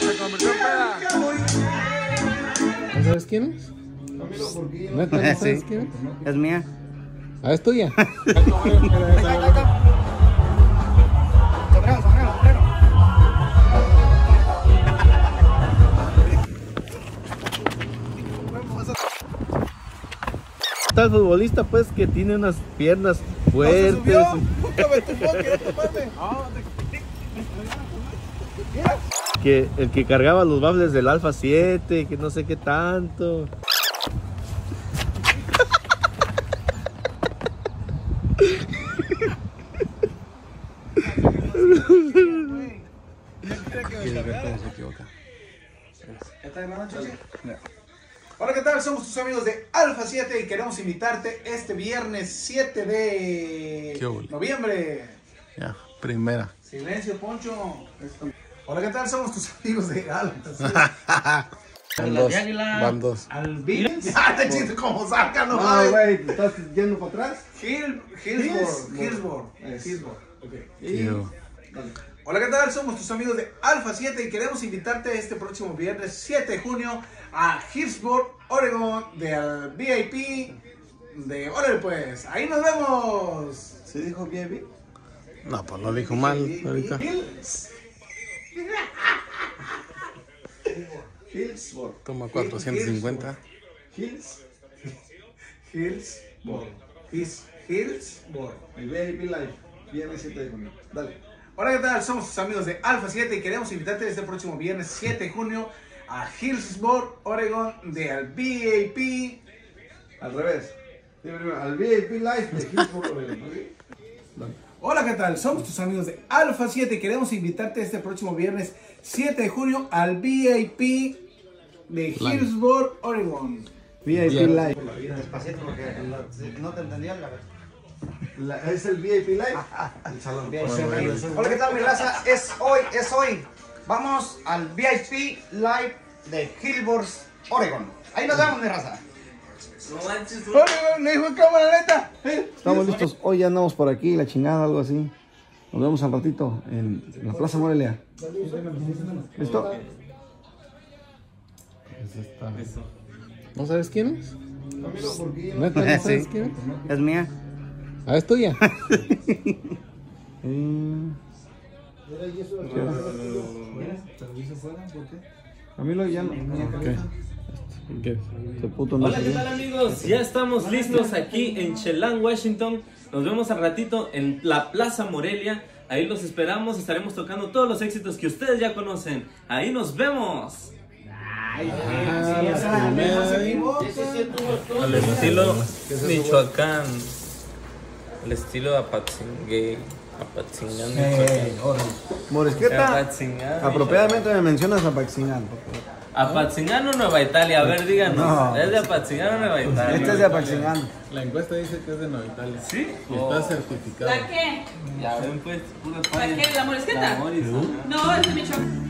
se convirtió en peda. ¿No sabes quién es? ¿Neta, no sabes Sí. quién es? Es mía. Ah, es tuya. Tal futbolista, pues, que tiene unas piernas fuertes. que el que cargaba los bables del Alfa 7, que no sé qué tanto. Hola, ¿qué tal? Somos tus amigos de Alfa 7 y queremos invitarte este viernes 7 de noviembre. Ya, primera. Silencio, Poncho. Hola, ¿qué tal? Somos tus amigos de Alfa 7. Van dos. Van dos. Al Bills. Ya te chiste como saca, no No, güey, ¿te estás yendo para atrás? Hill, Hillsborough. Hillsborough. Hola, ¿qué tal? Somos tus amigos de Alfa 7 y queremos invitarte este próximo viernes 7 de junio a Hillsborough, Oregon, del VIP de Órale pues, ahí nos vemos. ¿Sí dijo VIP? No, pues lo dijo mal ahorita. Hills. Hillsborough. Toma 450. Hills. Hillsborough. Hills- Hillsborough. El VIP Live. Viernes 7 de junio. Dale. Hola, ¿qué tal? Somos tus amigos de Alfa 7 y queremos invitarte este próximo viernes 7 de junio a Hillsborough, Oregon, del VIP. Al revés. Al VIP Live de Hillsborough. ¿ok? Hola, ¿qué tal? Somos tus amigos de Alfa 7 y queremos invitarte este próximo viernes 7 de junio al VIP de Hillsborough, Oregon. VIP Live. Despacito porque no te entendía la La- ¿Es el VIP Live? El salón. Hola, ¿qué tal mi raza? Es hoy, es hoy. Vamos al VIP Live de Hillsborough, Oregon. Ahí nos vemos mi raza. Oregon, le dijo en cámara neta. Estamos listos. Hoy ya andamos por aquí, la chingada, algo así. Nos vemos al ratito en la Plaza Morelia. ¿Listo? ¿No sabes quién es? ¿Neta, no sabes quién es? Es mía. Ah, es tuya. Eh, Camilo ya no. ¿Qué? Ese puto no Hola, ¿qué qué. tal amigos? Ya estamos listos aquí en Chelan, Washington. Nos vemos al ratito en la Plaza Morelia. Ahí los esperamos, estaremos tocando todos los éxitos que ustedes ya conocen. Ahí nos vemos. Al estilo Michoacán. Al estilo Apatzingue. Apatzingán, Michoacán. Morisqueta, Apatzingán, apropiadamente me mencionas a Paxinal. ¿Apatzingán o Nueva Italia? A ver, díganos. No. ¿Es de Apatzingán o Nueva Italia? Este es de Apaxinal. La encuesta dice que es de Nueva Italia. ¿Sí? Y está certificado. ¿La qué? Ya ven, pues, pura ¿La qué? ¿La morisqueta? No, es de Michoacán.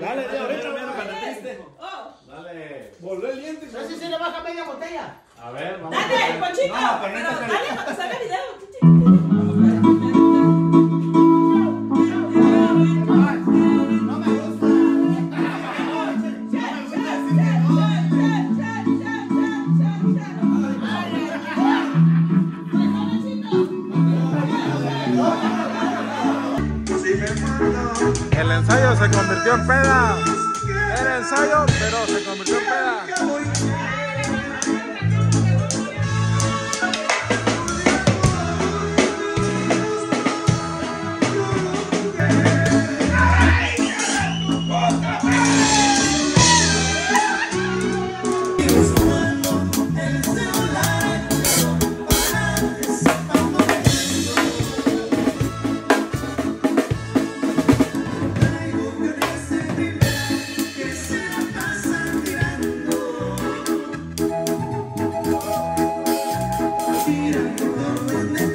Dale, tío, ahorita. Dale. Volvé el diente. No sé si le baja media botella. A ver, vamos. Dale, Ponchito. No, pero dale, para que salga video. Se convirtió en peda. Era ensayo, pero se convirtió en peda. Lord, when they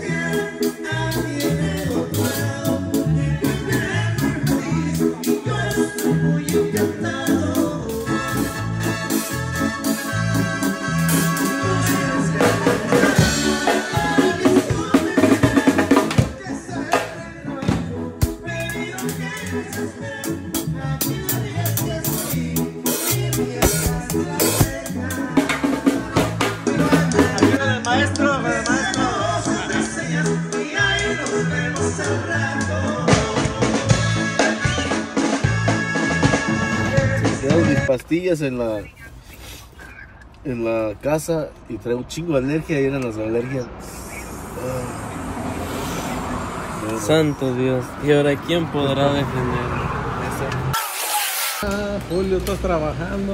pastillas en la en la casa y traigo un chingo de alergia y eran las alergias. Santo Dios. ¿Y ahora quién podrá defender? Ah, Julio, estás trabajando.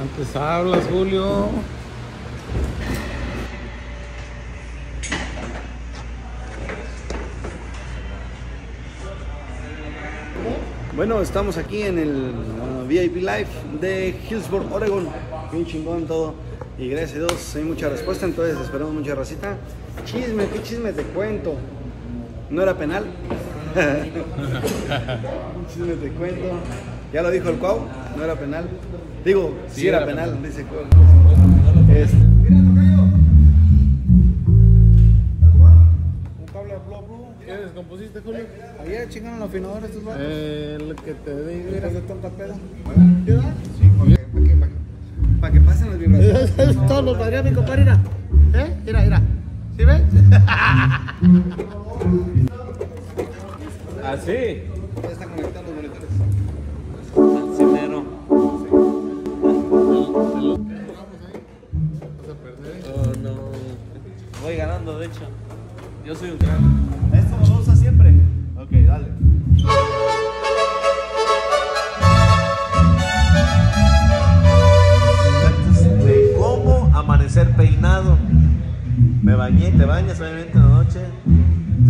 Antes hablas, Julio. Bueno, estamos aquí en el uh, VIP Live de Hillsborough, Oregon. Bien chingón todo. Y gracias a Dios hay mucha respuesta, entonces esperamos mucha racita. Chisme, ¿qué chisme te cuento? No era penal. chisme te cuento. Ya lo dijo el Cuau, no era penal. Digo, sí, era, penal, dice Cuau. Este, descompusiste, Julio? Ayer chingaron los afinadores estos vatos. Eh, lo que te digo. Después de tanta peda. para que pasen las vibraciones. Todos los padres, mi compadre, mira. ¿Eh? Mira, mira. ¿Sí ves? ¿Así? Ya están conectados los monitores. Cinero. Oh, no. Voy ganando, de hecho. Yo soy un crack.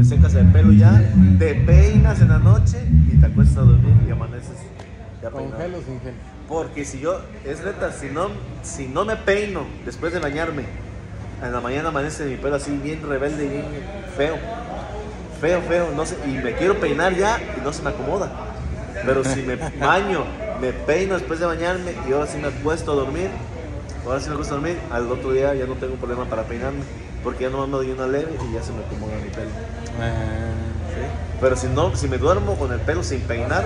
Te secas el pelo ya, te peinas en la noche y te acuestas a dormir y amaneces ya ¿Con peinado. gel o sin gel? Porque si yo, es neta, si no, si no me peino después de bañarme, en la mañana amanece mi pelo así bien rebelde y bien feo. Feo, feo, no sé, y me quiero peinar ya y no se me acomoda. Pero si me baño, me peino después de bañarme y ahora sí me acuesto a dormir, ahora sí me acuesto a dormir, al otro día ya no tengo problema para peinarme, porque ya nomás me doy una leve y ya se me acomoda mi pelo. ¿sí? Pero si no, si me duermo con el pelo sin peinar,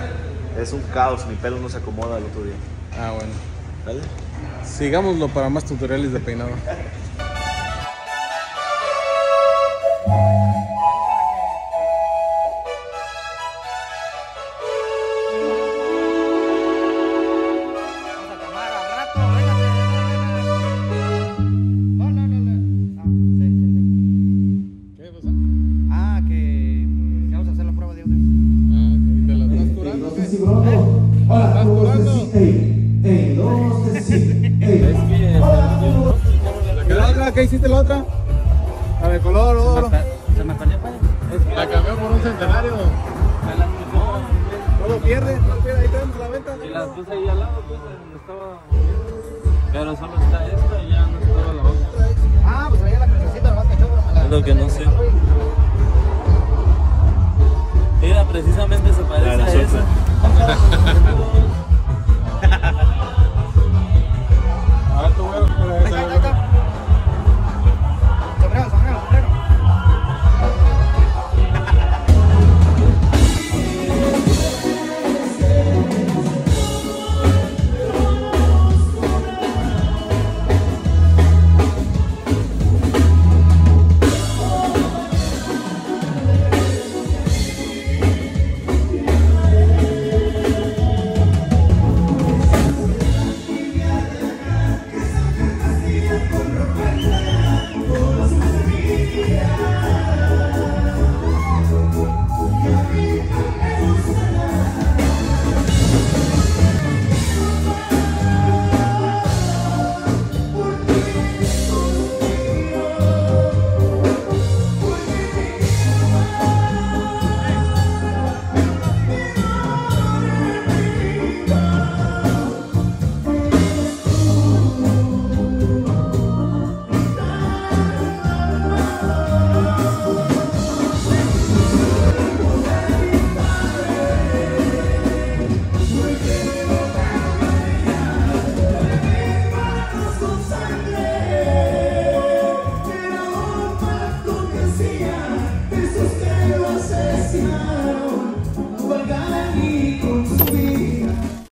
es un caos, mi pelo no se acomoda al otro día. Ah, bueno. ¿Vale? Sigámoslo para más tutoriales de peinado. qué hiciste la otra? La de color, oro. Se me perdió. Pues. La cambió por un centenario. No lo pierdes, no lo pierdes, ahí tenemos la venta. Y la puse ahí al lado, pues, donde estaba. Pero solo está esta y ya no se estaba la otra. Ah, pues había la crucecita, nomás que yo. Es lo que no sé. Mira, precisamente se parece a esa. A ver, tu huevo.